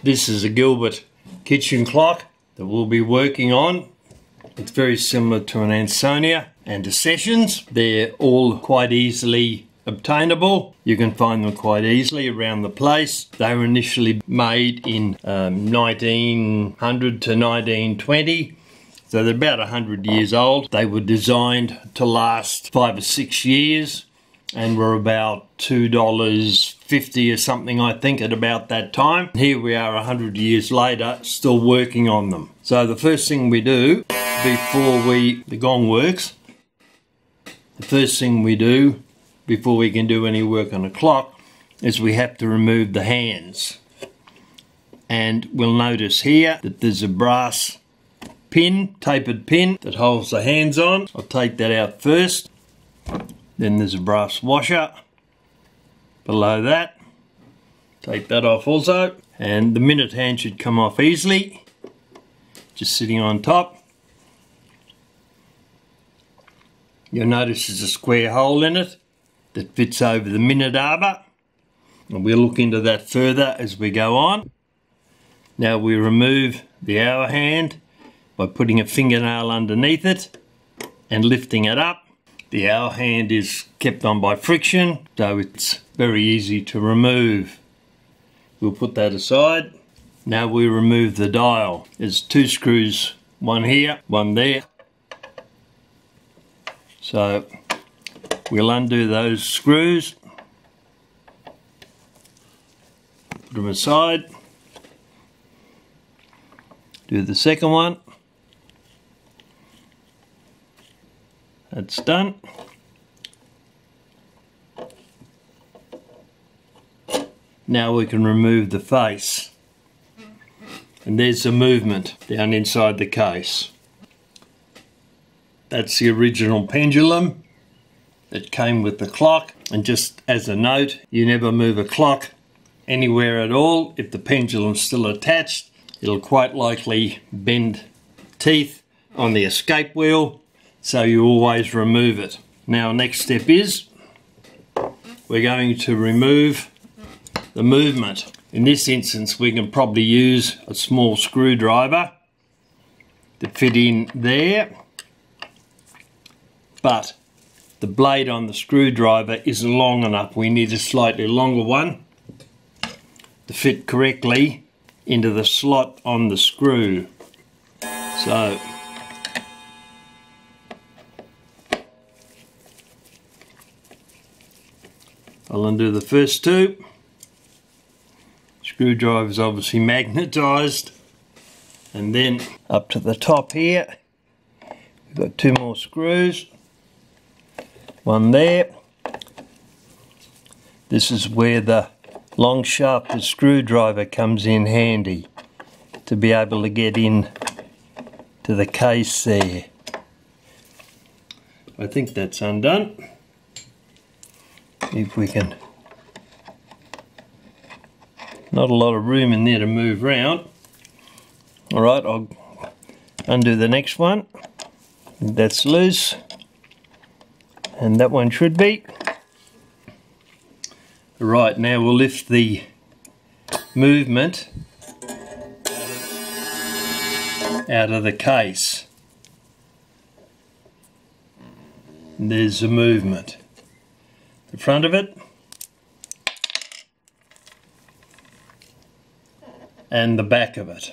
This is a Gilbert kitchen clock that we'll be working on. It's very similar to an Ansonia and a Sessions. They're all quite easily obtainable. You can find them quite easily around the place. They were initially made in um, 1900 to 1920. So they're about 100 years old. They were designed to last five or six years and were about $2.50 or something, I think, at about that time. Here we are 100 years later, still working on them. So the first thing we do before we, the gong works, the first thing we do before we can do any work on a clock is we have to remove the hands. And we'll notice here that there's a brass pin, tapered pin that holds the hands on. I'll take that out first. Then there's a brass washer below that. Take that off also. And the minute hand should come off easily. Just sitting on top. You'll notice there's a square hole in it that fits over the minute arbor. And we'll look into that further as we go on. Now we remove the hour hand by putting a fingernail underneath it and lifting it up. The hour hand is kept on by friction, so it's very easy to remove. We'll put that aside. Now we remove the dial. There's two screws, one here, one there. So We'll undo those screws, put them aside, do the second one. That's done. Now we can remove the face. And there's the movement down inside the case. That's the original pendulum that came with the clock. And just as a note, you never move a clock anywhere at all. If the pendulum's still attached, it'll quite likely bend teeth on the escape wheel, so you always remove it. Now next step is we're going to remove the movement. In this instance we can probably use a small screwdriver to fit in there but the blade on the screwdriver isn't long enough. We need a slightly longer one to fit correctly into the slot on the screw. So I'll undo the first two. Screwdriver is obviously magnetized and then up to the top here we've got two more screws one there. This is where the long shafted screwdriver comes in handy to be able to get in to the case there. I think that's undone. If we can. Not a lot of room in there to move around. Alright, I'll undo the next one. That's loose and that one should be. Right, now we'll lift the movement out of the case. There's the movement. The front of it and the back of it.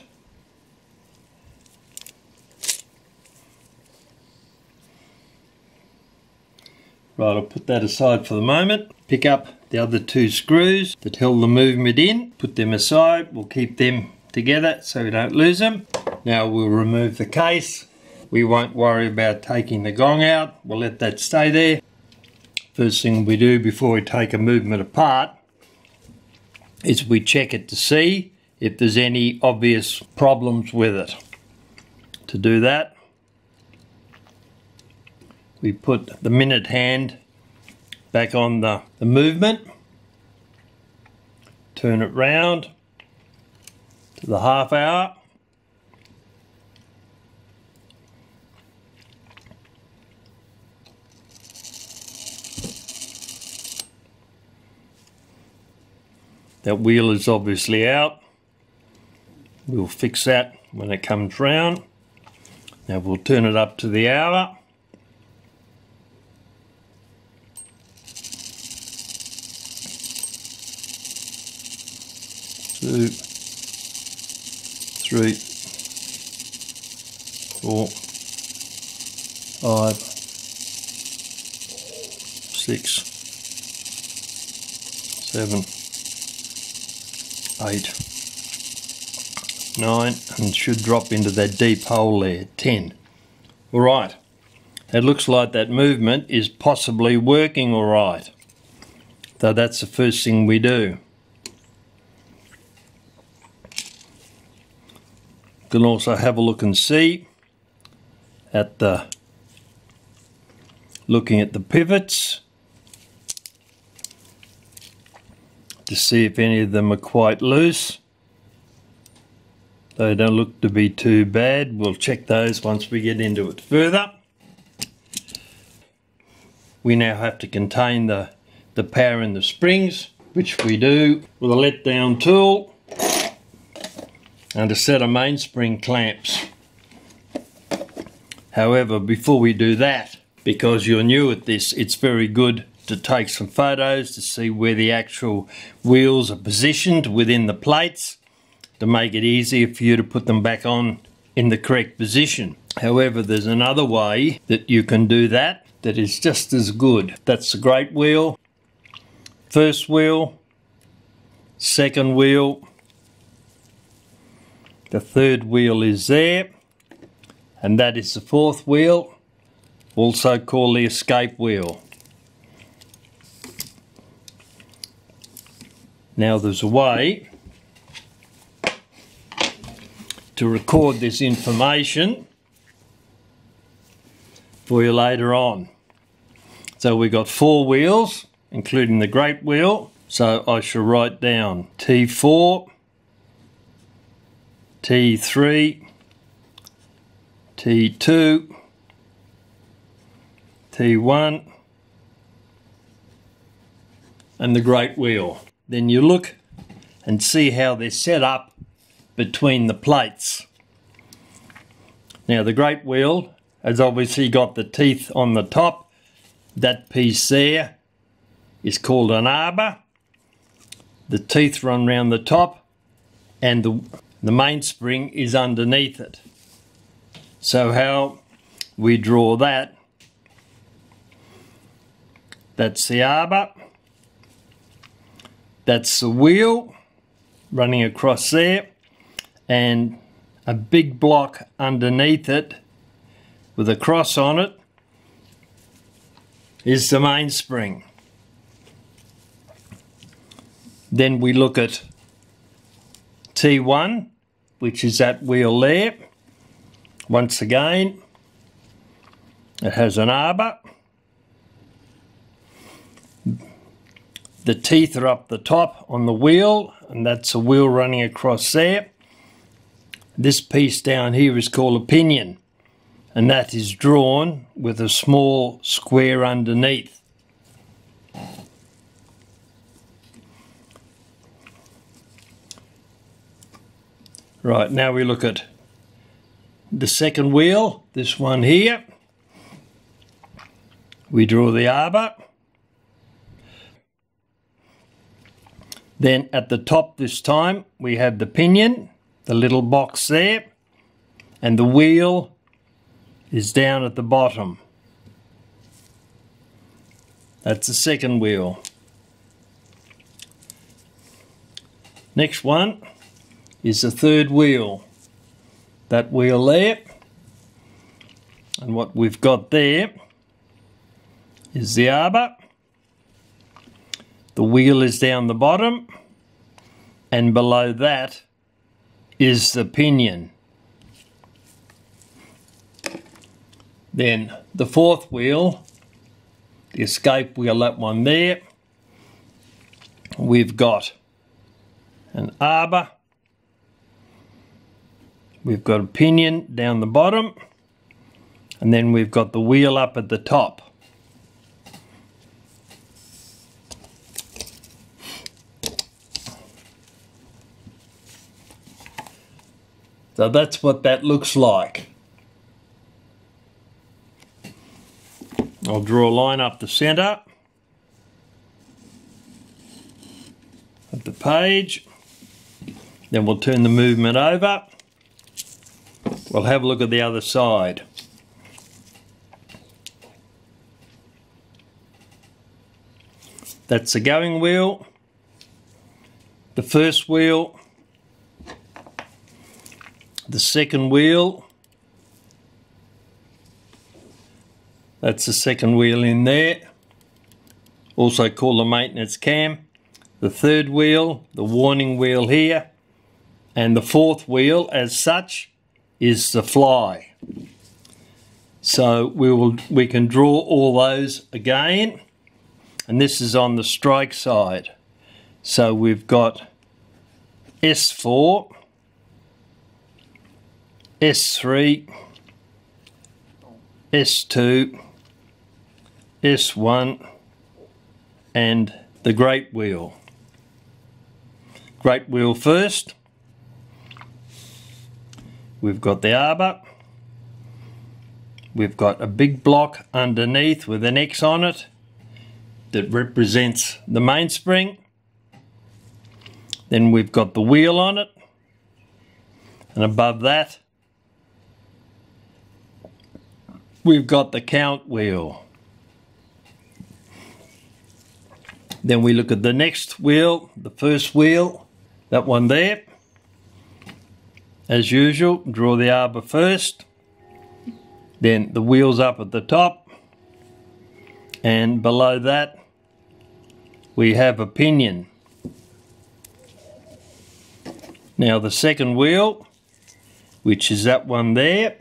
Right, I'll put that aside for the moment. Pick up the other two screws that held the movement in. Put them aside. We'll keep them together so we don't lose them. Now we'll remove the case. We won't worry about taking the gong out. We'll let that stay there. First thing we do before we take a movement apart is we check it to see if there's any obvious problems with it. To do that, we put the minute hand back on the, the movement, turn it round to the half hour, That wheel is obviously out. We'll fix that when it comes round. Now we'll turn it up to the hour. Two, three, four, five, six, seven, eight, nine, and should drop into that deep hole there, 10. All right, it looks like that movement is possibly working all right. So that's the first thing we do. can also have a look and see at the looking at the pivots to see if any of them are quite loose. They don't look to be too bad. We'll check those once we get into it further. We now have to contain the the power in the springs which we do with a let down tool and a set of mainspring clamps. However, before we do that, because you're new at this, it's very good to take some photos to see where the actual wheels are positioned within the plates to make it easier for you to put them back on in the correct position. However, there's another way that you can do that that is just as good. That's the great wheel, first wheel, second wheel, the third wheel is there, and that is the fourth wheel, also called the escape wheel. Now there's a way to record this information for you later on. So we've got four wheels, including the great wheel. So I shall write down T4 T3, T2, T1, and the great wheel. Then you look and see how they're set up between the plates. Now the great wheel has obviously got the teeth on the top. That piece there is called an arbor. The teeth run round the top and the the mainspring is underneath it. So how we draw that, that's the arbor, that's the wheel running across there, and a big block underneath it with a cross on it is the mainspring. Then we look at T1 which is that wheel there. Once again, it has an arbor. The teeth are up the top on the wheel, and that's a wheel running across there. This piece down here is called a pinion, and that is drawn with a small square underneath. Right, now we look at the second wheel, this one here. We draw the arbor. Then at the top this time we have the pinion, the little box there, and the wheel is down at the bottom. That's the second wheel. Next one is the third wheel. That wheel there. And what we've got there is the arbor. The wheel is down the bottom. And below that is the pinion. Then the fourth wheel, the escape wheel, that one there, we've got an arbor We've got a pinion down the bottom and then we've got the wheel up at the top. So that's what that looks like. I'll draw a line up the centre of the page. Then we'll turn the movement over. We'll have a look at the other side. That's the going wheel, the first wheel, the second wheel, that's the second wheel in there, also called the maintenance cam, the third wheel, the warning wheel here, and the fourth wheel as such is the fly. So we will we can draw all those again. And this is on the strike side. So we've got S4, S3, S2, S1 and the great wheel. Great wheel first. We've got the arbor. We've got a big block underneath with an X on it that represents the mainspring. Then we've got the wheel on it. And above that, we've got the count wheel. Then we look at the next wheel, the first wheel, that one there. As usual, draw the arbor first. Then the wheels up at the top. And below that, we have a pinion. Now the second wheel, which is that one there,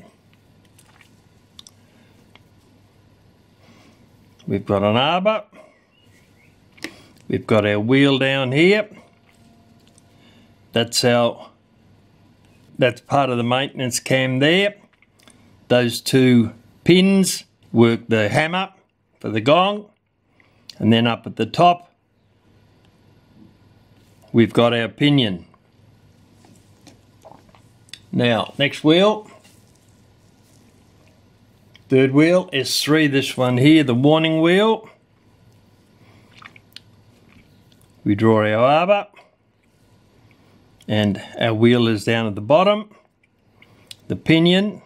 we've got an arbor, we've got our wheel down here, that's our, that's part of the maintenance cam there. Those two pins work the hammer for the gong, and then up at the top we've got our pinion. Now, next wheel. Third wheel, S3, this one here, the warning wheel. We draw our arbor and our wheel is down at the bottom. The pinion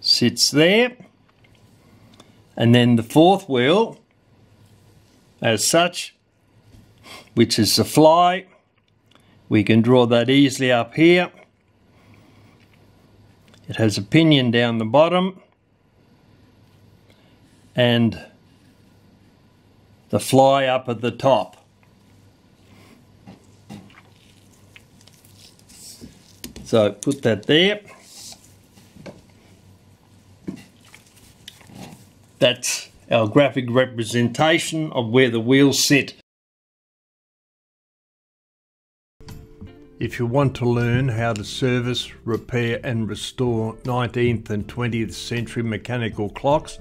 sits there. And then the fourth wheel, as such, which is the fly. We can draw that easily up here. It has a pinion down the bottom and the fly up at the top. So put that there. That's our graphic representation of where the wheels sit. If you want to learn how to service, repair and restore 19th and 20th century mechanical clocks,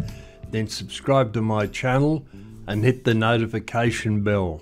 then subscribe to my channel and hit the notification bell.